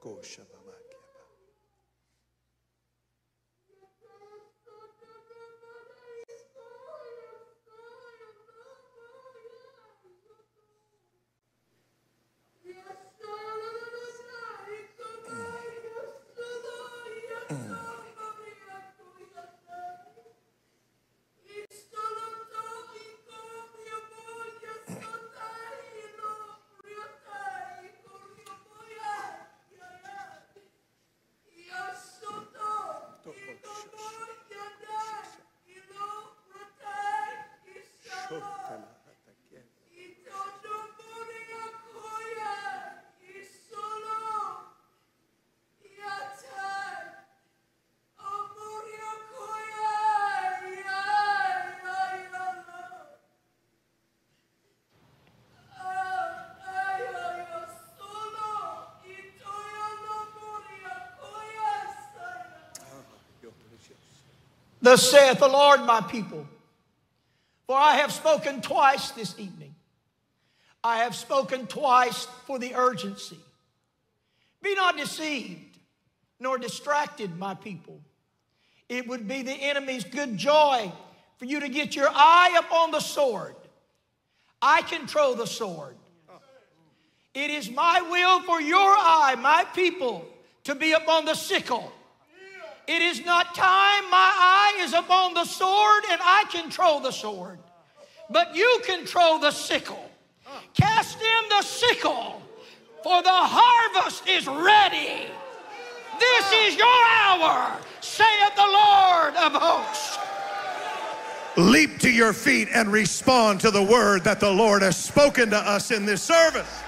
Gosheba. Thus saith the Lord, my people, for I have spoken twice this evening. I have spoken twice for the urgency. Be not deceived nor distracted, my people. It would be the enemy's good joy for you to get your eye upon the sword. I control the sword. It is my will for your eye, my people, to be upon the sickle it is not time. My eye is upon the sword and I control the sword. But you control the sickle. Cast in the sickle, for the harvest is ready. This is your hour, saith the Lord of hosts. Leap to your feet and respond to the word that the Lord has spoken to us in this service.